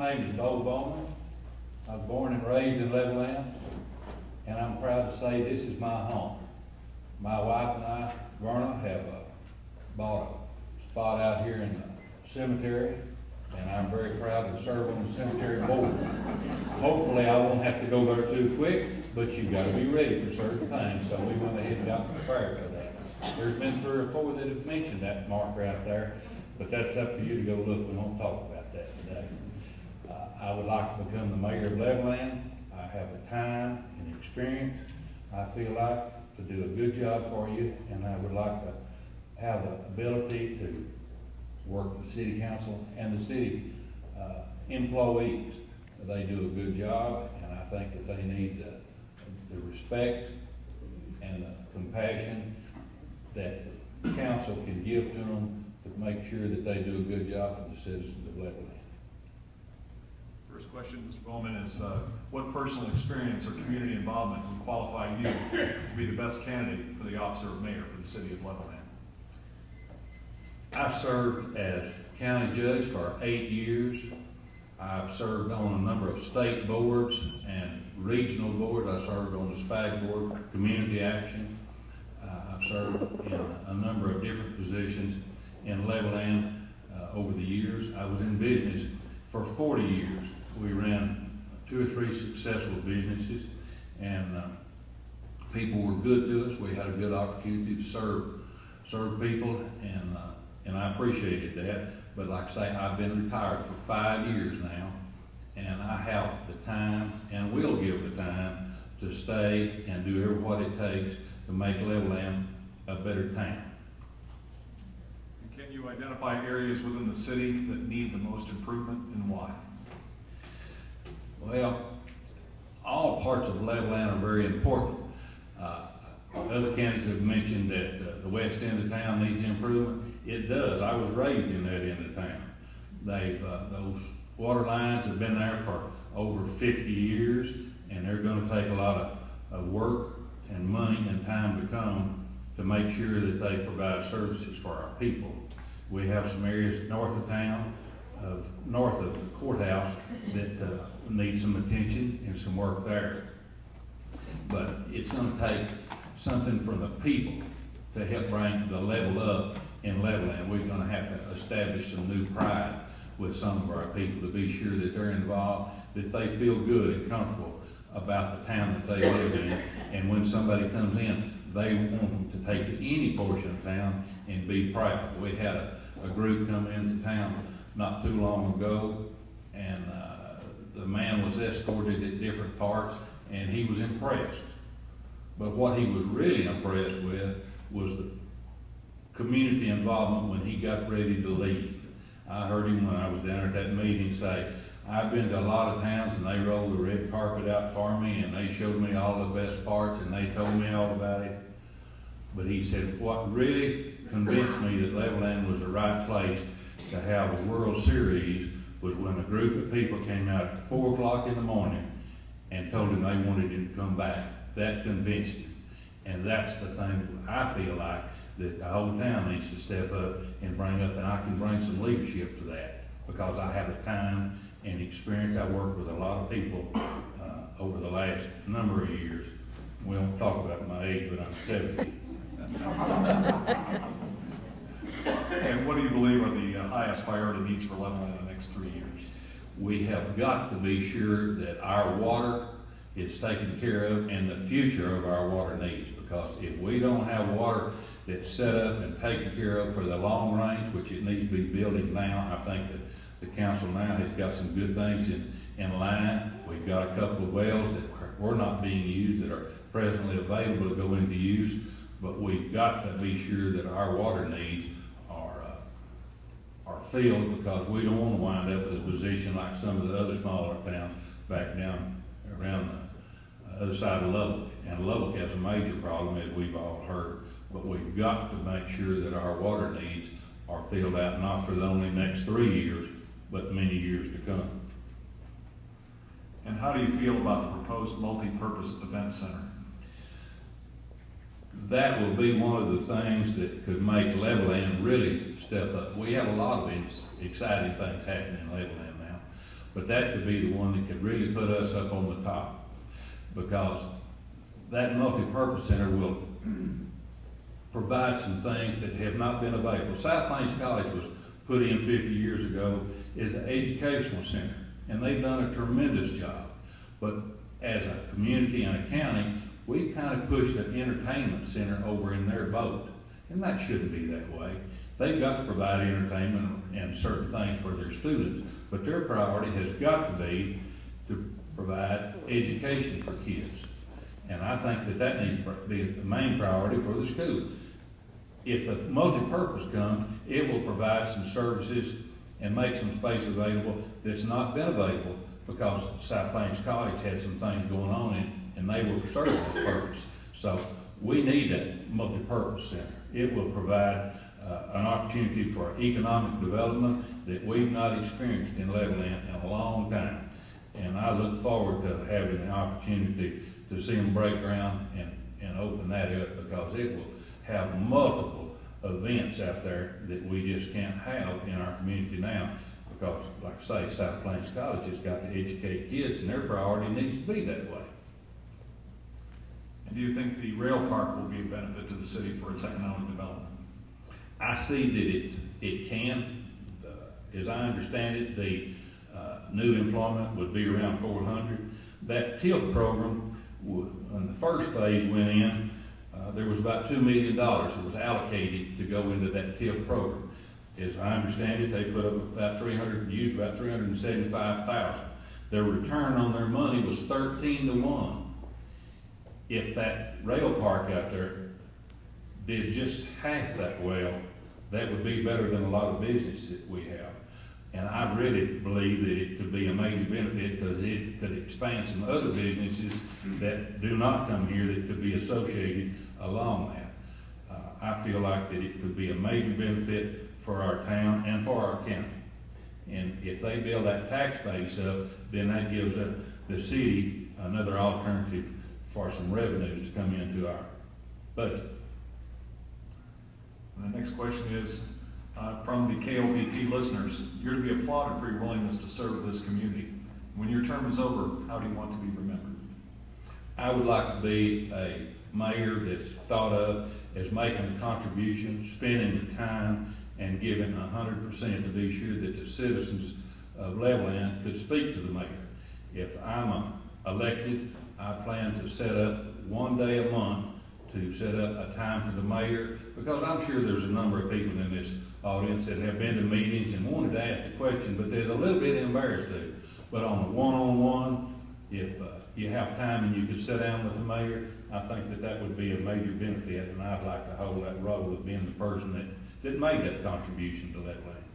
My name is Bo Bowman. I was born and raised in Levelland, and I'm proud to say this is my home. My wife and I, Verna, have uh, bought a spot out here in the cemetery, and I'm very proud to serve on the cemetery board. Hopefully, I won't have to go there too quick, but you gotta be ready for certain things, so we went ahead and got prepared for that. There's been three or four that have mentioned that marker out there, but that's up for you to go look, we won't talk about that today. Uh, I would like to become the mayor of Levelland. I have the time and experience, I feel like, to do a good job for you, and I would like to have the ability to work with the city council and the city, uh, employees. They do a good job, and I think that they need the, the respect and the compassion that council can give to them to make sure that they do a good job for the citizens of Levelland. First question, Mr. Bowman, is uh, what personal experience or community involvement would qualify you to be the best candidate for the officer of mayor for the city of Levelland? I've served as county judge for eight years. I've served on a number of state boards and regional boards. I served on the SPAG board, Community Action. Uh, I've served in a number of different positions in Levelland uh, over the years. I was in business for forty years. We ran two or three successful businesses, and uh, people were good to us. We had a good opportunity to serve, serve people, and, uh, and I appreciated that. But like I say, I've been retired for five years now, and I have the time, and will give the time, to stay and do every what it takes to make Levelland a better town. And can you identify areas within the city that need the most improvement? Well, all parts of Levelland are very important. Uh, Other counties have mentioned that uh, the west end of town needs improvement. It does. I was raised in that end of town. They've, uh, those water lines have been there for over fifty years, and they're gonna take a lot of, of work and money and time to come to make sure that they provide services for our people. We have some areas north of town, north of the courthouse that, uh, need some attention and some work there. But it's gonna take something from the people to help bring the level up in Levelland. We're gonna have to establish some new pride with some of our people to be sure that they're involved, that they feel good and comfortable about the town that they live in. And when somebody comes in, they want them to take any portion of town and be proud. We had a, a group come into town not too long ago, and, uh, the man was escorted at different parts, and he was impressed. But what he was really impressed with was the community involvement when he got ready to leave. I heard him when I was down at that meeting say, I've been to a lot of towns and they rolled the red carpet out for me and they showed me all the best parts and they told me all about it. But he said, what really convinced me that Levelland was the right place to have a World Series was when a group of people came out at four o'clock in the morning and told him they wanted him to come back. That convinced him. And that's the thing I feel like that the whole town needs to step up and bring up, and I can bring some leadership to that because I have the time and experience. I worked with a lot of people, uh, over the last number of years. We don't talk about my age, but I'm seventy. And what do you believe are the uh, highest priority needs for Levelland in the next three years? We have got to be sure that our water is taken care of and the future of our water needs. Because if we don't have water that's set up and taken care of for the long range, which it needs to be building now, I think that the council now has got some good things in, in line. We've got a couple of wells that were not being used that are presently available to go into use. But we've got to be sure that our water needs are, are filled because we don't want to wind up with a position like some of the other smaller towns back down around the uh, other side of Lubbock. And Lubbock has a major problem, as we've all heard. But we've got to make sure that our water needs are filled out, not for the only next three years, but many years to come. And how do you feel about the proposed multi-purpose event center? That will be one of the things that could make Levelland really step up. We have a lot of ex- exciting things happening in Levelland now. but that could be the one that could really put us up on the top. Because that multi-purpose center will provide some things that have not been available. South Plains College was put in fifty years ago as an educational center, and they've done a tremendous job. But as a community and a county, we kind of pushed an entertainment center over in their boat, and that shouldn't be that way. They've got to provide entertainment and certain things for their students, but their priority has got to be to provide education for kids. And I think that that needs to be the main priority for the school. If the multipurpose comes, it will provide some services and make some space available that's not been available because South Plains College had some things going on and, and they were serving that purpose. So we need that multipurpose center. It will provide, uh, an opportunity for economic development that we've not experienced in Levelland in a long time. And I look forward to having the opportunity to see them break ground and, and open that up because it will have multiple events out there that we just can't have in our community now. Because, like I say, South Plains College has got to educate kids and their priority needs to be that way. And do you think the rail park will be a benefit to the city for its economic development? I see that it, it can, uh, as I understand it, the, uh, new employment would be around four hundred. That TIP program, when the first phase went in, uh, there was about two million dollars that was allocated to go into that TIP program. As I understand it, they put up about three hundred, used about three hundred and seventy-five thousand. Their return on their money was thirteen to one. If that rail park out there did just half that well, that would be better than a lot of business that we have. And I really believe that it could be a major benefit because it could expand some other businesses that do not come here that could be associated along that. Uh, I feel like that it could be a major benefit for our town and for our county. And if they build that tax base up, then that gives the, the city another alternative for some revenues to come into our budget. The next question is, uh, from the KLVT listeners, you're to be applauded for your willingness to serve this community. When your term is over, how do you want to be remembered? I would like to be a mayor that's thought of as making a contribution, spending the time, and giving a hundred percent to be sure that the citizens of Levelland could speak to the mayor. If I'm elected, I plan to set up one day a month to set up a time for the mayor, because I'm sure there's a number of people in this audience that have been to meetings and wanted to ask a question, but there's a little bit embarrassed to. But on a one-on-one, if uh, you have time and you could sit down with the mayor, I think that that would be a major benefit, and I'd like to hold that role of being the person that, that made that contribution to that land.